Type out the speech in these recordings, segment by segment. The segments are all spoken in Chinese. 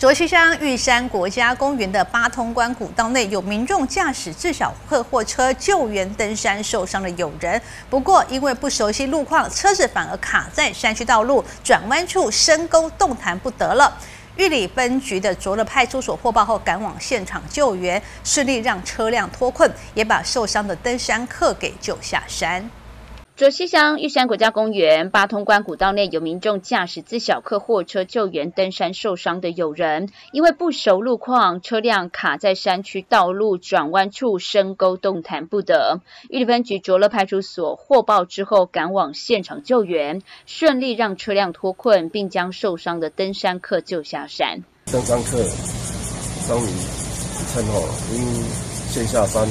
卓溪乡玉山国家公园的八通关古道内，有民众驾驶自小客货车救援登山受伤的友人，不过因为不熟悉路况，车子反而卡在山区道路转弯处深沟，动弹不得了。玉里分局的卓乐派出所获报后，赶往现场救援，顺利让车辆脱困，也把受伤的登山客给救下山。卓溪乡玉山国家公园八通关古道内，有民众驾驶自小客货车救援登山受伤的友人，因为不熟路况，车辆卡在山区道路转弯处深沟，动弹不得。玉里分局卓乐派出所获报之后，赶往现场救援，顺利让车辆脱困，并将受伤的登山客救下山。登山客张明称哦，因先下山，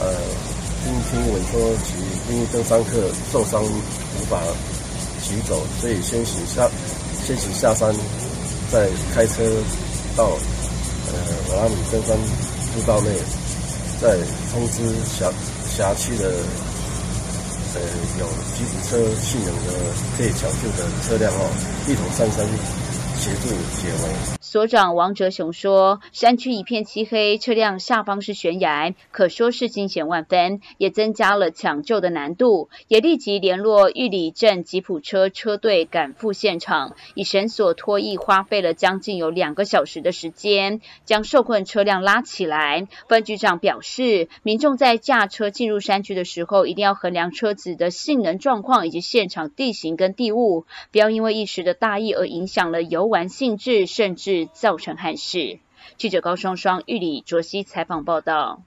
呃。听听闻说，其因为登山客受伤无法行走，所以先行下先行下山，再开车到呃瓦拉米登山步道内，再通知辖辖区的呃有吉普车性能的可以抢救的车辆哦，一同上山协助解围。所长王哲雄说：“山区一片漆黑，车辆下方是悬崖，可说是惊险万分，也增加了抢救的难度。也立即联络玉里镇吉普车车队赶赴现场，以绳索拖曳，花费了将近有两个小时的时间，将受困车辆拉起来。分局长表示，民众在驾车进入山区的时候，一定要衡量车子的性能状况以及现场地形跟地物，不要因为一时的大意而影响了游玩兴致，甚至。”造成憾事。记者高双双、玉里卓西采访报道。